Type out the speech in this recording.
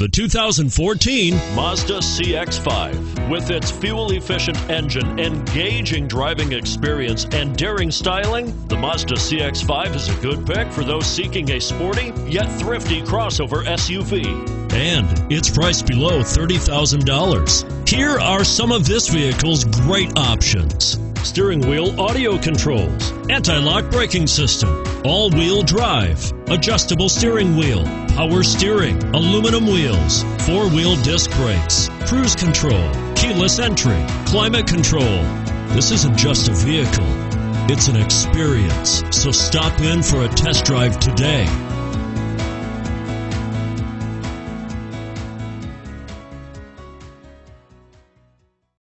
The 2014 Mazda CX-5. With its fuel-efficient engine, engaging driving experience, and daring styling, the Mazda CX-5 is a good pick for those seeking a sporty yet thrifty crossover SUV. and it's priced below $30,000. Here are some of this vehicle's great options. Steering wheel audio controls, anti-lock braking system, all-wheel drive, adjustable steering wheel, power steering, aluminum wheels, four-wheel disc brakes, cruise control, keyless entry, climate control. This isn't just a vehicle, it's an experience. So stop in for a test drive today.